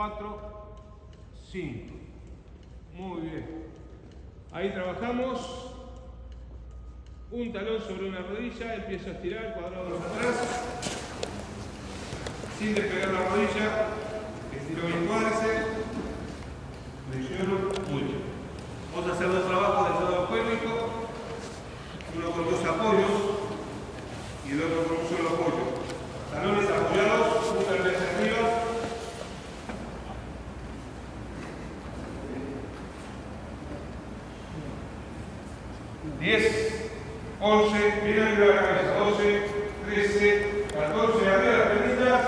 4, 5. Muy bien. Ahí trabajamos. Un talón sobre una rodilla, empiezo a estirar, cuadrado hacia atrás. Sin despegar la rodilla, estiro bien cuádriceps. Flexiono mucho. Vamos a hacer dos trabajos del lado pélvico. Uno con dos apoyos y el otro con un solo apoyo. Talones apoyados, una vez arriba. 10, 11, bien la cabeza, 12, 13, 14, arriba las piernitas,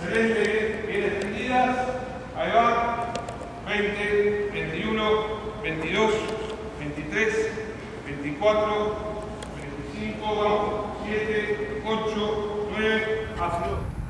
excelente, bien extendidas, ahí va, 20, 21, 22, 23, 24, 25, vamos, 7, 8, 9, hacia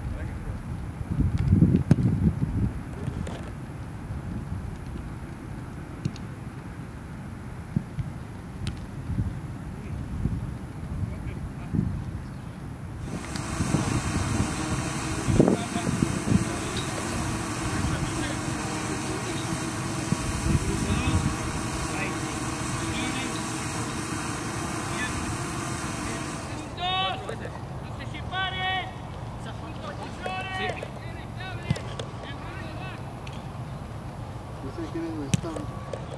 Dice que eres de